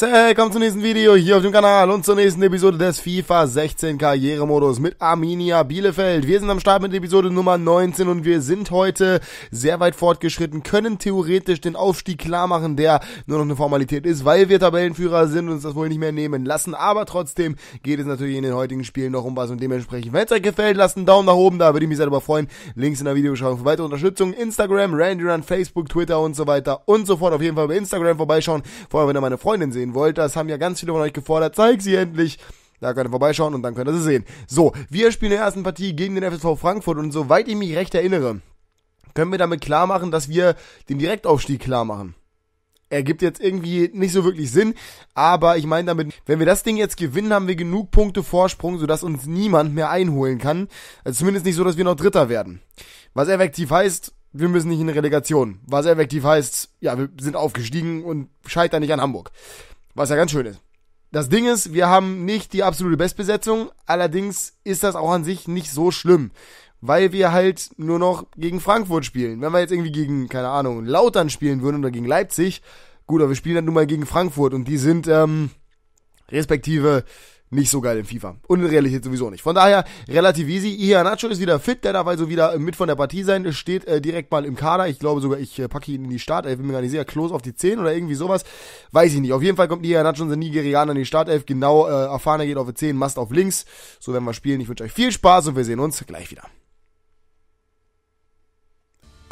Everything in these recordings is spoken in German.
Hey, kommt zum nächsten Video hier auf dem Kanal und zur nächsten Episode des FIFA 16 Karrieremodus mit Arminia Bielefeld. Wir sind am Start mit Episode Nummer 19 und wir sind heute sehr weit fortgeschritten, können theoretisch den Aufstieg klar machen, der nur noch eine Formalität ist, weil wir Tabellenführer sind und uns das wohl nicht mehr nehmen lassen. Aber trotzdem geht es natürlich in den heutigen Spielen noch um was und dementsprechend, wenn es euch gefällt, lasst einen Daumen nach oben da, würde ich mich sehr darüber freuen. Links in der Videobeschreibung für weitere Unterstützung, Instagram, Randyrun, Facebook, Twitter und so weiter und so fort. Auf jeden Fall bei Instagram vorbeischauen, vorher wenn ihr meine Freundin seht sehen wollt. Das haben ja ganz viele von euch gefordert. Zeig sie endlich. Da könnt ihr vorbeischauen und dann könnt ihr sie sehen. So, wir spielen in der ersten Partie gegen den FSV Frankfurt und soweit ich mich recht erinnere, können wir damit klar machen, dass wir den Direktaufstieg klar machen. Er gibt jetzt irgendwie nicht so wirklich Sinn, aber ich meine damit, wenn wir das Ding jetzt gewinnen, haben wir genug Punkte Vorsprung, sodass uns niemand mehr einholen kann. Also zumindest nicht so, dass wir noch Dritter werden. Was effektiv heißt, wir müssen nicht in eine Relegation. Was effektiv heißt, ja, wir sind aufgestiegen und scheitern nicht an Hamburg. Was ja ganz schön ist. Das Ding ist, wir haben nicht die absolute Bestbesetzung, allerdings ist das auch an sich nicht so schlimm, weil wir halt nur noch gegen Frankfurt spielen. Wenn wir jetzt irgendwie gegen, keine Ahnung, Lautern spielen würden oder gegen Leipzig, gut, aber wir spielen dann nur mal gegen Frankfurt und die sind ähm, respektive nicht so geil in FIFA. Und in Realität sowieso nicht. Von daher relativ easy. Iheanacho ist wieder fit, der darf also wieder mit von der Partie sein, steht äh, direkt mal im Kader. Ich glaube sogar, ich äh, packe ihn in die Startelf, bin mir gar nicht sicher, Klos auf die 10 oder irgendwie sowas. Weiß ich nicht. Auf jeden Fall kommt Iheanacho, unser Nigerianer, in die Startelf. Genau, äh, Afana geht auf die 10, Mast auf links. So werden wir spielen. Ich wünsche euch viel Spaß und wir sehen uns gleich wieder.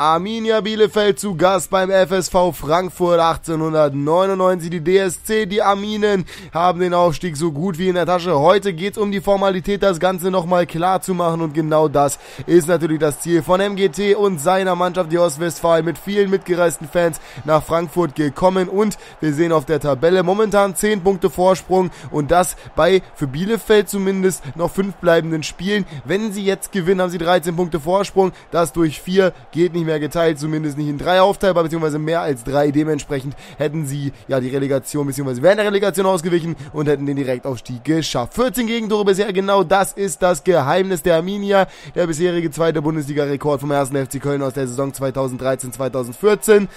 Arminia Bielefeld zu Gast beim FSV Frankfurt 1899. Die DSC, die Arminen, haben den Aufstieg so gut wie in der Tasche. Heute geht's um die Formalität, das Ganze nochmal klar zu machen und genau das ist natürlich das Ziel von MGT und seiner Mannschaft, die Ostwestfalen, mit vielen mitgereisten Fans nach Frankfurt gekommen und wir sehen auf der Tabelle momentan 10 Punkte Vorsprung und das bei für Bielefeld zumindest noch 5 bleibenden Spielen. Wenn sie jetzt gewinnen, haben sie 13 Punkte Vorsprung. Das durch 4 geht nicht mehr mehr geteilt, zumindest nicht in drei aufteilbar, beziehungsweise mehr als drei. Dementsprechend hätten sie ja die Relegation, beziehungsweise wären der Relegation ausgewichen und hätten den Direktaufstieg geschafft. 14 Gegentore bisher, genau das ist das Geheimnis der Arminia, der bisherige zweite Bundesliga-Rekord vom ersten FC Köln aus der Saison 2013-2014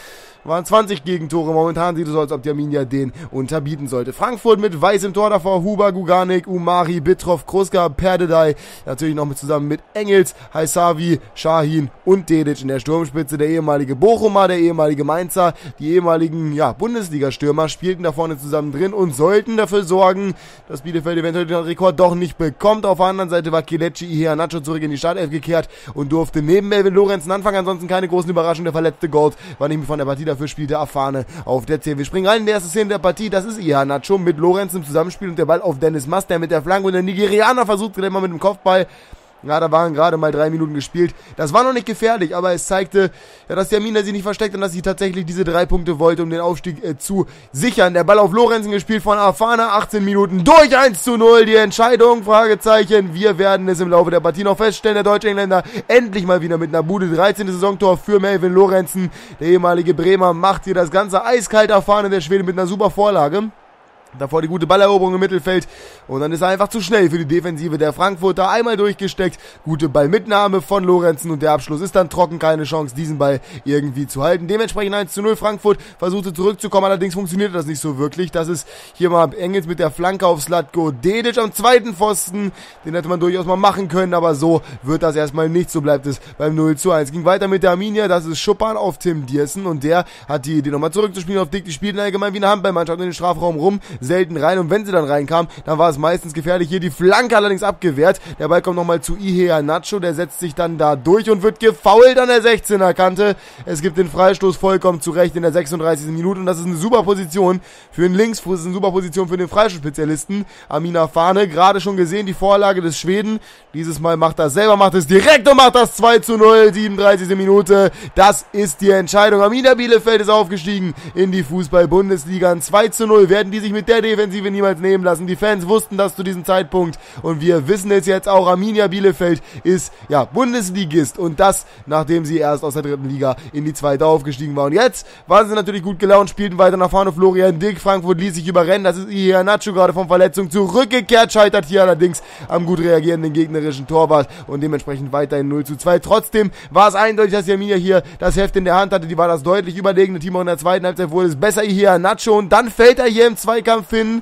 waren 20 Gegentore. Momentan sieht es so, als ob die Arminia den unterbieten sollte. Frankfurt mit Weiß Tor davor, Huber, Guganik, Umari, Bitroff, Kruska, Perdedei. Natürlich noch mit zusammen mit Engels, Haisavi, Shahin und Dedic in der Sturmspitze. Der ehemalige Bochumer, der ehemalige Mainzer, die ehemaligen ja, Bundesliga-Stürmer spielten da vorne zusammen drin und sollten dafür sorgen, dass Bielefeld eventuell den Rekord doch nicht bekommt. Auf der anderen Seite war Kilecci Iheanacho zurück in die Startelf gekehrt und durfte neben Melvin Lorenzen anfangen. Ansonsten keine großen Überraschungen. Der verletzte Gold war mehr von der Partie dafür spielte Afane auf der 10. Wir springen rein in die erste Szene der Partie. Das ist Ihanacho mit Lorenz im Zusammenspiel und der Ball auf Dennis der mit der Flanke und der Nigerianer versucht mal mit dem Kopfball ja, da waren gerade mal drei Minuten gespielt. Das war noch nicht gefährlich, aber es zeigte, ja, dass Jamina sich nicht versteckt und dass sie tatsächlich diese drei Punkte wollte, um den Aufstieg äh, zu sichern. Der Ball auf Lorenzen gespielt von Afana, 18 Minuten durch 1 zu 0. Die Entscheidung, Fragezeichen. Wir werden es im Laufe der Partie noch feststellen. Der deutsche Engländer endlich mal wieder mit einer Bude. 13. Saisontor für Melvin Lorenzen. Der ehemalige Bremer macht hier das Ganze eiskalt erfahren der Schwede mit einer super Vorlage. Davor die gute Balleroberung im Mittelfeld. Und dann ist er einfach zu schnell für die Defensive der Frankfurter. Einmal durchgesteckt. Gute Ballmitnahme von Lorenzen. Und der Abschluss ist dann trocken. Keine Chance, diesen Ball irgendwie zu halten. Dementsprechend 1 zu 0. Frankfurt versuchte zurückzukommen. Allerdings funktionierte das nicht so wirklich. Das ist hier mal Engels mit der Flanke auf Slatko Dedic am zweiten Pfosten. Den hätte man durchaus mal machen können. Aber so wird das erstmal nicht. So bleibt es beim 0 zu 1. Ging weiter mit der Arminia. Das ist Schuppan auf Tim Diersen. Und der hat die Idee nochmal zurückzuspielen auf Dick. Die spielten allgemein wie eine Handballmannschaft in den Strafraum rum selten rein und wenn sie dann reinkam, dann war es meistens gefährlich. Hier die Flanke allerdings abgewehrt. Der Ball kommt nochmal zu Ihea Nacho, der setzt sich dann da durch und wird gefoult an der 16er Kante. Es gibt den Freistoß vollkommen zurecht in der 36. Minute und das ist eine super Position für einen Linksfuß, ist eine super Position für den Freistoßspezialisten. Amina Fahne, gerade schon gesehen, die Vorlage des Schweden. Dieses Mal macht er selber, macht es direkt und macht das 2 zu 0, 37. Minute. Das ist die Entscheidung. Amina Bielefeld ist aufgestiegen in die Fußball-Bundesliga. 2 zu 0 werden die sich mit der der Defensive niemals nehmen lassen. Die Fans wussten das zu diesem Zeitpunkt und wir wissen es jetzt auch. Arminia Bielefeld ist ja Bundesligist und das, nachdem sie erst aus der dritten Liga in die zweite aufgestiegen waren. Und jetzt waren sie natürlich gut gelaunt, spielten weiter nach vorne. Florian Dick, Frankfurt ließ sich überrennen. Das ist hier Nacho gerade von Verletzung zurückgekehrt, scheitert hier allerdings am gut reagierenden gegnerischen Torwart und dementsprechend weiterhin 0 zu 2. Trotzdem war es eindeutig, dass Arminia hier das Heft in der Hand hatte. Die war das deutlich überlegene Team auch in der zweiten Halbzeit wurde es besser hier Nacho und dann fällt er hier im Zweikampf hin.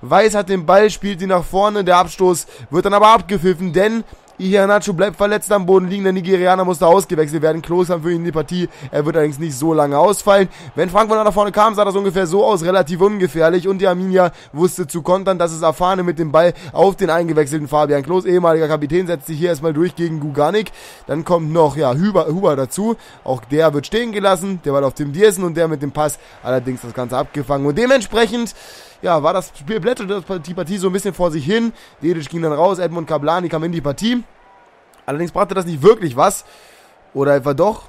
Weiß hat den Ball, spielt ihn nach vorne, der Abstoß wird dann aber abgepfiffen, denn Ihanacho bleibt verletzt am Boden liegen. Der Nigerianer musste ausgewechselt werden. Klos haben für ihn die Partie. Er wird allerdings nicht so lange ausfallen. Wenn Frankfurt nach vorne kam, sah das ungefähr so aus. Relativ ungefährlich. Und die Arminia wusste zu kontern, dass es Erfahrene mit dem Ball auf den eingewechselten Fabian Klos, ehemaliger Kapitän, setzt sich hier erstmal durch gegen Guganik. Dann kommt noch, ja, Huber, Huber dazu. Auch der wird stehen gelassen. Der war auf Tim Diersen und der mit dem Pass. Allerdings das Ganze abgefangen. Und dementsprechend ja, war das Spiel blätterte die Partie so ein bisschen vor sich hin. Dedic ging dann raus, Edmund Kablani kam in die Partie. Allerdings brachte das nicht wirklich was. Oder etwa doch?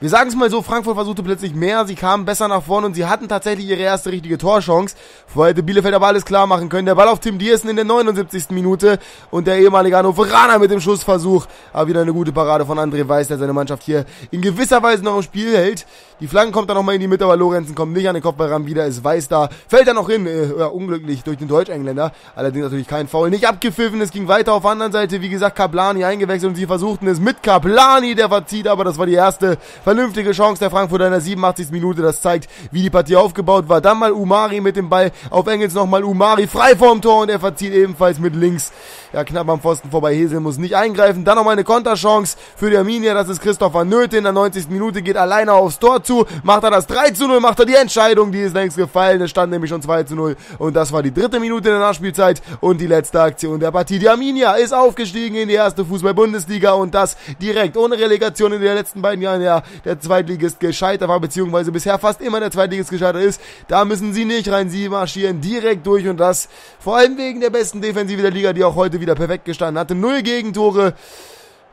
Wir sagen es mal so, Frankfurt versuchte plötzlich mehr, sie kamen besser nach vorne und sie hatten tatsächlich ihre erste richtige Torchance. Vorher hätte Bielefeld aber alles klar machen können. Der Ball auf Tim Diersen in der 79. Minute und der ehemalige Hannoveraner mit dem Schussversuch. Aber wieder eine gute Parade von André Weiß, der seine Mannschaft hier in gewisser Weise noch im Spiel hält. Die Flanken kommt dann nochmal in die Mitte, aber Lorenzen kommt nicht an den Kopfball ran. Wieder ist Weiß da. Fällt dann noch hin, äh, ja, unglücklich durch den Deutsch-Engländer. Allerdings natürlich kein Foul. Nicht abgepfiffen, es ging weiter auf der anderen Seite. Wie gesagt, Kaplani eingewechselt und sie versuchten es mit Kaplani, der verzieht, aber das war die erste vernünftige Chance der Frankfurter in der 87. Minute. Das zeigt, wie die Partie aufgebaut war. Dann mal Umari mit dem Ball auf Engels nochmal Umari frei vorm Tor und er verzieht ebenfalls mit links. Ja, knapp am Pfosten vorbei. Hesel muss nicht eingreifen. Dann nochmal eine Konterchance für die Arminia. Das ist Christopher Nöte in der 90. Minute. Geht alleine aufs Tor zu. Macht er das 3 zu 0. Macht er die Entscheidung. Die ist längst gefallen. Es stand nämlich schon 2 zu 0. Und das war die dritte Minute der Nachspielzeit und die letzte Aktion der Partie. Die Arminia ist aufgestiegen in die erste Fußball-Bundesliga und das direkt ohne Relegation in den letzten beiden Jahren. Ja, der Zweitligist gescheitert war, beziehungsweise bisher fast immer der Zweitligist gescheitert ist. Da müssen sie nicht rein. Sie marschieren direkt durch und das vor allem wegen der besten Defensive der Liga, die auch heute wieder perfekt gestanden hatte. Null Gegentore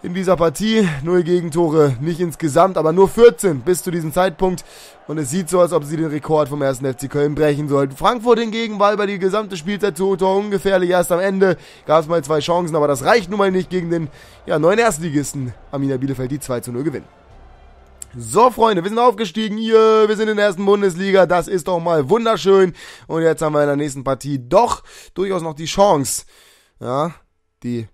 in dieser Partie. Null Gegentore, nicht insgesamt, aber nur 14 bis zu diesem Zeitpunkt. Und es sieht so, als ob sie den Rekord vom ersten FC Köln brechen sollten. Frankfurt hingegen war über die gesamte Spielzeit zu Tor ungefährlich. Erst am Ende gab es mal zwei Chancen, aber das reicht nun mal nicht gegen den ja, neuen Erstligisten Amina Bielefeld, die 2 zu 0 gewinnen. So, Freunde, wir sind aufgestiegen. Hier, wir sind in der ersten Bundesliga. Das ist doch mal wunderschön. Und jetzt haben wir in der nächsten Partie doch durchaus noch die Chance, ja, die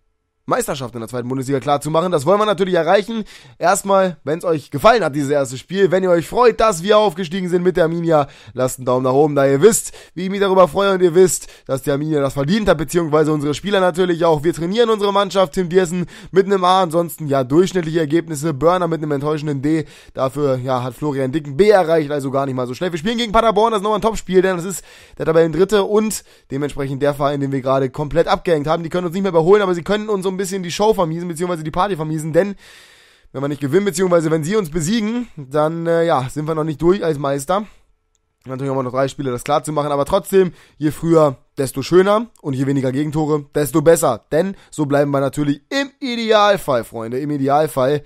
Meisterschaft in der zweiten Bundesliga klar zu machen. Das wollen wir natürlich erreichen. Erstmal, wenn es euch gefallen hat, dieses erste Spiel, wenn ihr euch freut, dass wir aufgestiegen sind mit der Arminia, lasst einen Daumen nach oben, da ihr wisst, wie ich mich darüber freue und ihr wisst, dass die Arminia das verdient hat, beziehungsweise unsere Spieler natürlich auch. Wir trainieren unsere Mannschaft, Tim Diersen mit einem A, ansonsten ja durchschnittliche Ergebnisse, Burner mit einem enttäuschenden D, dafür ja hat Florian Dicken B erreicht, also gar nicht mal so schlecht. Wir spielen gegen Paderborn, das ist nochmal ein Topspiel, denn das ist der Tabellendritte und dementsprechend der Verein, den wir gerade komplett abgehängt haben. Die können uns nicht mehr überholen, aber sie können uns ein bisschen die Show vermiesen, beziehungsweise die Party vermiesen, denn wenn wir nicht gewinnen, beziehungsweise wenn sie uns besiegen, dann äh, ja, sind wir noch nicht durch als Meister. Natürlich haben wir noch drei Spiele, das klar zu machen, aber trotzdem, je früher, desto schöner und je weniger Gegentore, desto besser. Denn so bleiben wir natürlich im Idealfall, Freunde, im Idealfall,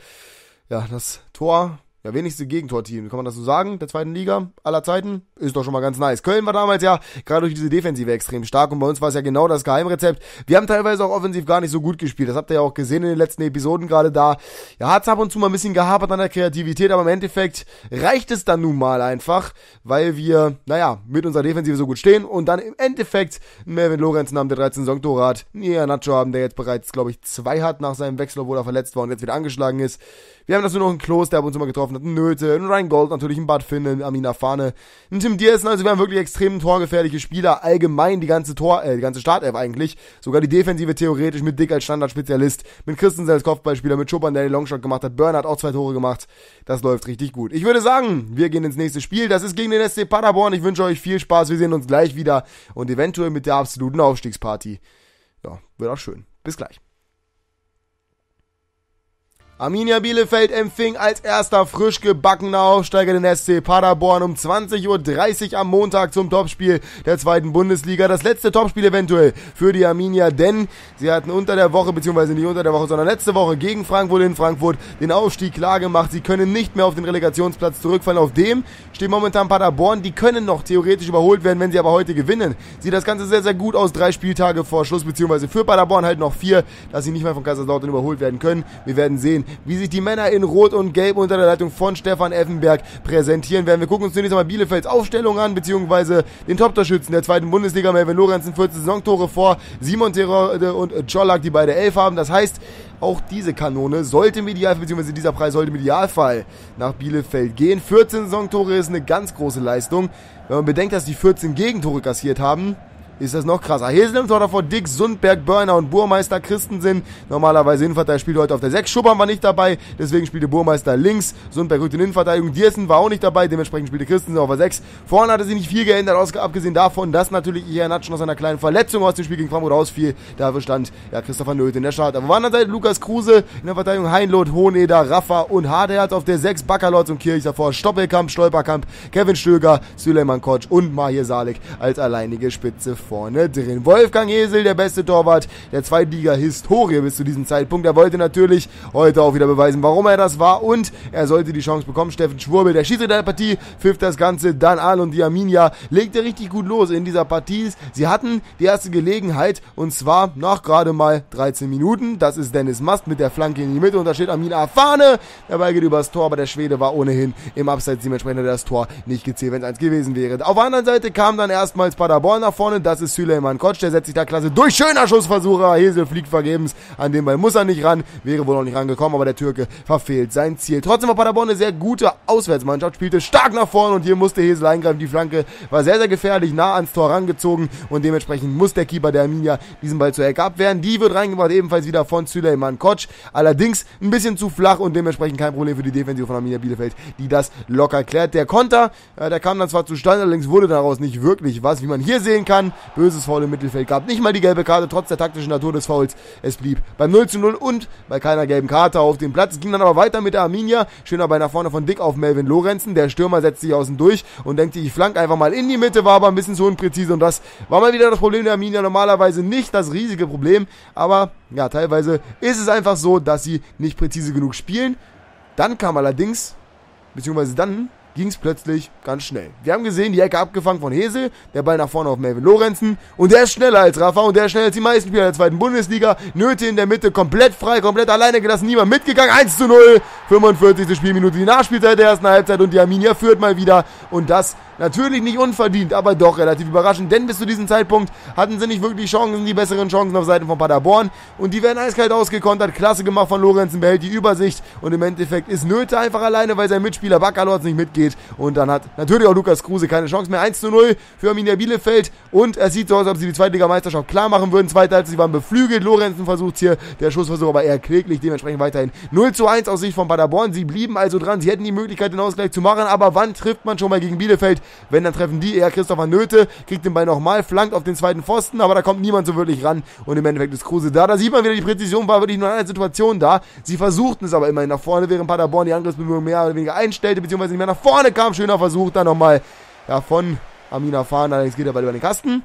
ja, das Tor ja, wenigste Gegentorteam, kann man das so sagen, der zweiten Liga aller Zeiten, ist doch schon mal ganz nice. Köln war damals ja gerade durch diese Defensive extrem stark und bei uns war es ja genau das Geheimrezept. Wir haben teilweise auch offensiv gar nicht so gut gespielt, das habt ihr ja auch gesehen in den letzten Episoden gerade da. Ja, hat's ab und zu mal ein bisschen gehapert an der Kreativität, aber im Endeffekt reicht es dann nun mal einfach, weil wir, naja, mit unserer Defensive so gut stehen und dann im Endeffekt Melvin Lorenzen haben, der 13 Songtore hat, Nia Nacho haben, der jetzt bereits, glaube ich, zwei hat nach seinem Wechsel, obwohl er verletzt war und jetzt wieder angeschlagen ist. Wir haben dazu noch einen Klos, der ab und zu mal getroffen hat, einen Nöte, einen Ryan Gold, natürlich einen Bud Finn, einen Amina Fahne, einen Tim Diersen, also wir haben wirklich extrem torgefährliche Spieler, allgemein die ganze Tor, äh, die ganze Startelf eigentlich, sogar die Defensive theoretisch mit Dick als Standardspezialist, mit Christensen als Kopfballspieler, mit Schuppern, der den Longshot gemacht hat, Burn hat auch zwei Tore gemacht, das läuft richtig gut. Ich würde sagen, wir gehen ins nächste Spiel, das ist gegen den SC Paderborn, ich wünsche euch viel Spaß, wir sehen uns gleich wieder und eventuell mit der absoluten Aufstiegsparty. Ja, wird auch schön. Bis gleich. Arminia Bielefeld empfing als erster frisch gebackener Aufsteiger den SC Paderborn um 20.30 Uhr am Montag zum Topspiel der zweiten Bundesliga. Das letzte Topspiel eventuell für die Arminia, denn sie hatten unter der Woche, beziehungsweise nicht unter der Woche, sondern letzte Woche gegen Frankfurt in Frankfurt den Aufstieg klar gemacht. Sie können nicht mehr auf den Relegationsplatz zurückfallen. Auf dem steht momentan Paderborn. Die können noch theoretisch überholt werden, wenn sie aber heute gewinnen. Sieht das Ganze sehr, sehr gut aus. Drei Spieltage vor Schluss, beziehungsweise für Paderborn halt noch vier, dass sie nicht mehr von Kaiserslautern überholt werden können. Wir werden sehen, wie sich die Männer in Rot und Gelb unter der Leitung von Stefan Effenberg präsentieren werden. Wir gucken uns zunächst einmal Bielefelds Aufstellung an, beziehungsweise den Top-Torschützen der zweiten Bundesliga, Melvin Lorenzen, 14 Saisontore vor, Simon Terode und Jolak, die beide elf haben. Das heißt, auch diese Kanone sollte im Idealfall, beziehungsweise dieser Preis sollte im Idealfall nach Bielefeld gehen. 14 Saisontore ist eine ganz große Leistung. Wenn man bedenkt, dass die 14 Gegentore kassiert haben, ist das noch krasser. Hesel im Tor davor Dick, Sundberg, Börner und Burmeister Christensen. Normalerweise Innenverteidiger spielt heute auf der 6. Schubbern war nicht dabei, deswegen spielte Burmeister links. Sundberg rückt in Innenverteidigung. Diersen war auch nicht dabei, dementsprechend spielte Christensen auf der 6. Vorne hatte sich nicht viel geändert, abgesehen davon, dass natürlich Ianatsch aus einer kleinen Verletzung aus dem Spiel gegen Frankfurt ausfiel. Dafür stand ja Christopher Nöth in der Start. Aber auf der anderen Seite Lukas Kruse in der Verteidigung Heinloth, Hohneder, Raffa und Harderherz auf der 6. Backerlotz und Kirch davor. Stoppelkamp, Stolperkamp, Kevin Stöger, Süleyman Kotsch und Mahir Salik als alleinige Spitze vorne drin. Wolfgang Esel, der beste Torwart der Zweitliga-Historie bis zu diesem Zeitpunkt. Er wollte natürlich heute auch wieder beweisen, warum er das war und er sollte die Chance bekommen. Steffen Schwurbel, der Schiedsrichter der Partie, pfiff das Ganze dann an und die Arminia legte richtig gut los in dieser Partie. Sie hatten die erste Gelegenheit und zwar nach gerade mal 13 Minuten. Das ist Dennis Mast mit der Flanke in die Mitte und da steht Amina Fahne. Der Ball geht übers Tor, aber der Schwede war ohnehin im Abseits. Dementsprechend das Tor nicht gezählt, wenn es eins gewesen wäre. Auf der anderen Seite kam dann erstmals Paderborn nach vorne. Das ist Süleyman Kotsch, der setzt sich da klasse durch. Schöner Schussversuch, Hesel fliegt vergebens. An den Ball muss er nicht ran. Wäre wohl noch nicht rangekommen, aber der Türke verfehlt sein Ziel. Trotzdem war Paderborn eine sehr gute Auswärtsmannschaft, spielte stark nach vorne und hier musste Hesel eingreifen. Die Flanke war sehr, sehr gefährlich, nah ans Tor rangezogen und dementsprechend muss der Keeper der Arminia diesen Ball zur Ecke abwehren. Die wird reingebracht, ebenfalls wieder von Süleyman Kotsch. Allerdings ein bisschen zu flach und dementsprechend kein Problem für die Defensive von Arminia Bielefeld, die das locker klärt. Der Konter, äh, der kam dann zwar zustande, allerdings wurde daraus nicht wirklich was, wie man hier sehen kann. Böses Foul im Mittelfeld gab nicht mal die gelbe Karte, trotz der taktischen Natur des Fouls. Es blieb beim 0 zu 0 und bei keiner gelben Karte auf dem Platz. Es ging dann aber weiter mit der Arminia. Schöner Ball nach vorne von Dick auf Melvin Lorenzen. Der Stürmer setzt sich außen durch und denkt, ich flank einfach mal in die Mitte, war aber ein bisschen zu unpräzise und das war mal wieder das Problem der Arminia. Normalerweise nicht das riesige Problem, aber ja, teilweise ist es einfach so, dass sie nicht präzise genug spielen. Dann kam allerdings, beziehungsweise dann ging es plötzlich ganz schnell. Wir haben gesehen, die Ecke abgefangen von Hesel, der Ball nach vorne auf Melvin Lorenzen und der ist schneller als Rafa und der ist schneller als die meisten Spieler der zweiten Bundesliga. Nöte in der Mitte komplett frei, komplett alleine gelassen, niemand mitgegangen. 1 zu 0, 45. Spielminute, die Nachspielzeit der ersten Halbzeit und die Arminia führt mal wieder und das Natürlich nicht unverdient, aber doch relativ überraschend, denn bis zu diesem Zeitpunkt hatten sie nicht wirklich Chancen, die besseren Chancen auf Seiten von Paderborn. Und die werden eiskalt ausgekontert, klasse gemacht von Lorenzen, behält die Übersicht. Und im Endeffekt ist Nöte einfach alleine, weil sein Mitspieler Baccalords nicht mitgeht. Und dann hat natürlich auch Lukas Kruse keine Chance mehr. 1 zu 0 für Arminia Bielefeld. Und es sieht so aus, als ob sie die Zweitligameisterschaft klar machen würden. Zweite Halbzeit, sie waren beflügelt, Lorenzen versucht hier, der Schussversuch aber eher kläglich, dementsprechend weiterhin 0 zu 1 aus Sicht von Paderborn. Sie blieben also dran, sie hätten die Möglichkeit den Ausgleich zu machen, aber wann trifft man schon mal gegen Bielefeld? Wenn, dann treffen die eher Christopher Nöte, kriegt den Ball nochmal, flankt auf den zweiten Pfosten, aber da kommt niemand so wirklich ran und im Endeffekt ist Kruse da. Da sieht man wieder, die Präzision war wirklich nur in einer Situation da. Sie versuchten es aber immerhin nach vorne, während Paderborn die Angriffsbemühungen mehr oder weniger einstellte, beziehungsweise nicht mehr nach vorne kam. Schöner Versuch dann nochmal ja, von Amina Fahn, allerdings geht der Ball über den Kasten.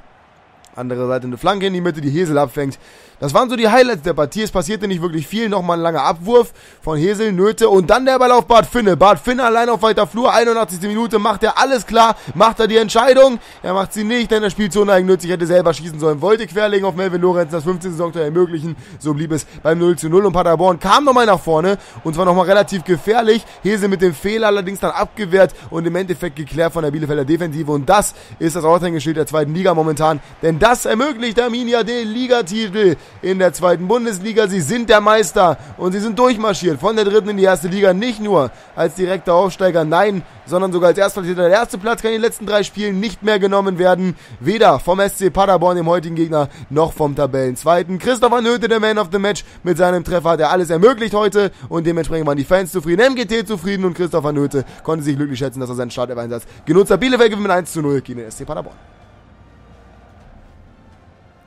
Andere Seite eine Flanke in die Mitte, die Hesel abfängt. Das waren so die Highlights der Partie. Es passierte nicht wirklich viel. Nochmal ein langer Abwurf von Hesel, Nöte und dann der Ball auf Bart Finne. Bart Finne allein auf weiter Flur. 81. Minute macht er alles klar. Macht er die Entscheidung. Er macht sie nicht, denn der Spielzone eigennützig hätte selber schießen sollen. Wollte querlegen auf Melvin Lorenz, das 15. Saisontor ermöglichen. So blieb es beim 0 zu 0 und Paderborn kam nochmal nach vorne und zwar nochmal relativ gefährlich. Hesel mit dem Fehler allerdings dann abgewehrt und im Endeffekt geklärt von der Bielefelder Defensive und das ist das Aushängeschild der zweiten Liga momentan, denn das ermöglicht Arminia den Ligatitel in der zweiten Bundesliga. Sie sind der Meister und sie sind durchmarschiert von der dritten in die erste Liga. Nicht nur als direkter Aufsteiger, nein, sondern sogar als Erstplatzierter. Der erste Platz kann in den letzten drei Spielen nicht mehr genommen werden. Weder vom SC Paderborn, dem heutigen Gegner, noch vom Tabellenzweiten. Christopher Nöte, der Man of the Match, mit seinem Treffer hat er alles ermöglicht heute und dementsprechend waren die Fans zufrieden, MGT zufrieden und Christopher Nöte konnte sich glücklich schätzen, dass er seinen Startelf-Einsatz genutzt hat. Bielefeld gewinnt mit 1 zu 0 gegen den SC Paderborn.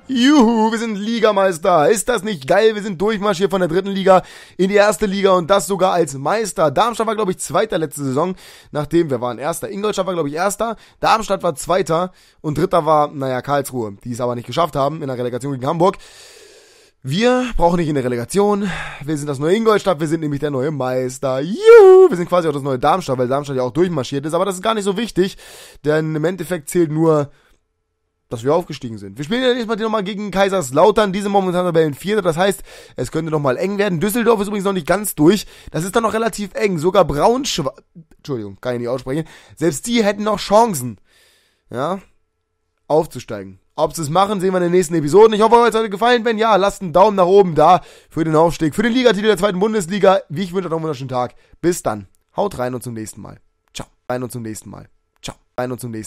Juhu, wir sind Ligameister. Ist das nicht geil? Wir sind durchmarschiert von der dritten Liga in die erste Liga und das sogar als Meister. Darmstadt war, glaube ich, Zweiter letzte Saison, nachdem wir waren Erster. Ingolstadt war, glaube ich, Erster. Darmstadt war Zweiter und Dritter war, naja, Karlsruhe, die es aber nicht geschafft haben in der Relegation gegen Hamburg. Wir brauchen nicht in der Relegation. Wir sind das neue Ingolstadt. Wir sind nämlich der neue Meister. Juhu! Wir sind quasi auch das neue Darmstadt, weil Darmstadt ja auch durchmarschiert ist. Aber das ist gar nicht so wichtig, denn im Endeffekt zählt nur dass wir aufgestiegen sind. Wir spielen ja nächstes Mal nochmal gegen Kaiserslautern, diese momentan Tabellen Vierter, das heißt, es könnte nochmal eng werden. Düsseldorf ist übrigens noch nicht ganz durch, das ist dann noch relativ eng, sogar Braunschweig, Entschuldigung, kann ich nicht aussprechen, selbst die hätten noch Chancen, ja, aufzusteigen. Ob sie es machen, sehen wir in den nächsten Episoden. Ich hoffe, euch hat es gefallen. Wenn ja, lasst einen Daumen nach oben da für den Aufstieg, für den Ligatitel der zweiten Bundesliga. Wie ich wünsche euch noch einen wunderschönen Tag. Bis dann. Haut rein und zum nächsten Mal. Ciao. Rein und zum nächsten Mal. Ciao. Rein und zum nächsten Mal.